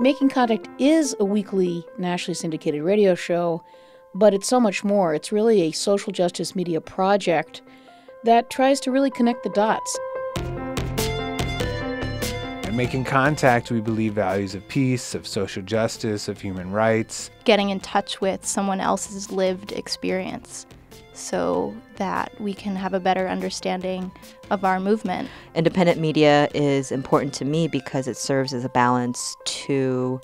Making Contact is a weekly nationally syndicated radio show, but it's so much more. It's really a social justice media project that tries to really connect the dots. And making contact, we believe values of peace, of social justice, of human rights. Getting in touch with someone else's lived experience so that we can have a better understanding of our movement. Independent media is important to me because it serves as a balance to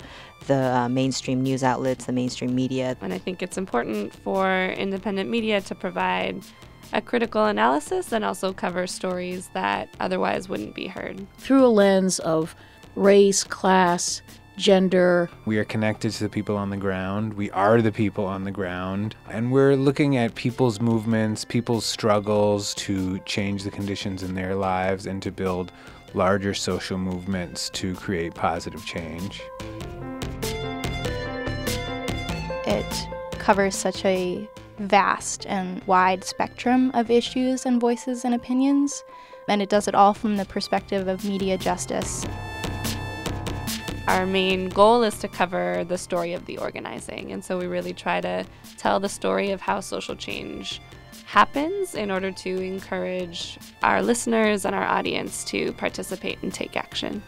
the uh, mainstream news outlets, the mainstream media. And I think it's important for independent media to provide a critical analysis and also cover stories that otherwise wouldn't be heard. Through a lens of race, class, gender. We are connected to the people on the ground. We are the people on the ground. And we're looking at people's movements, people's struggles to change the conditions in their lives and to build larger social movements to create positive change. It covers such a vast and wide spectrum of issues and voices and opinions, and it does it all from the perspective of media justice. Our main goal is to cover the story of the organizing, and so we really try to tell the story of how social change happens in order to encourage our listeners and our audience to participate and take action.